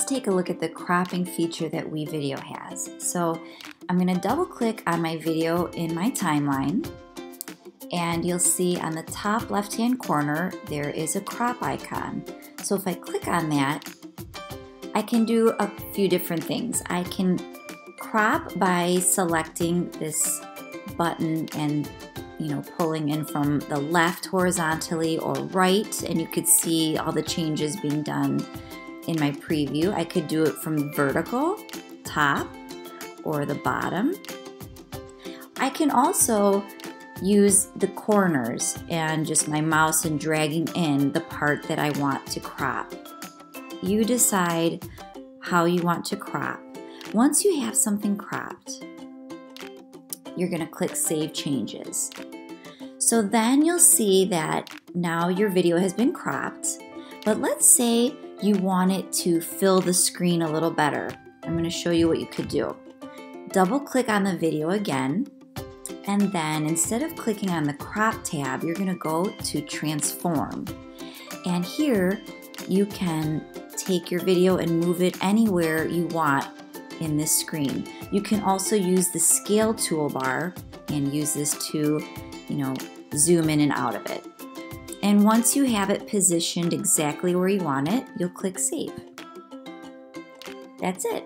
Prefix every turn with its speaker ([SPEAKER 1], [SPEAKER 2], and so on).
[SPEAKER 1] Let's take a look at the cropping feature that WeVideo has. So I'm going to double click on my video in my timeline and you'll see on the top left hand corner there is a crop icon. So if I click on that, I can do a few different things. I can crop by selecting this button and you know pulling in from the left horizontally or right and you could see all the changes being done in my preview. I could do it from vertical, top, or the bottom. I can also use the corners and just my mouse and dragging in the part that I want to crop. You decide how you want to crop. Once you have something cropped, you're going to click Save Changes. So then you'll see that now your video has been cropped, but let's say you want it to fill the screen a little better. I'm going to show you what you could do. Double click on the video again and then instead of clicking on the crop tab, you're gonna go to transform. And here you can take your video and move it anywhere you want in this screen. You can also use the scale toolbar and use this to, you know, zoom in and out of it. And once you have it positioned exactly where you want it, you'll click save. That's it.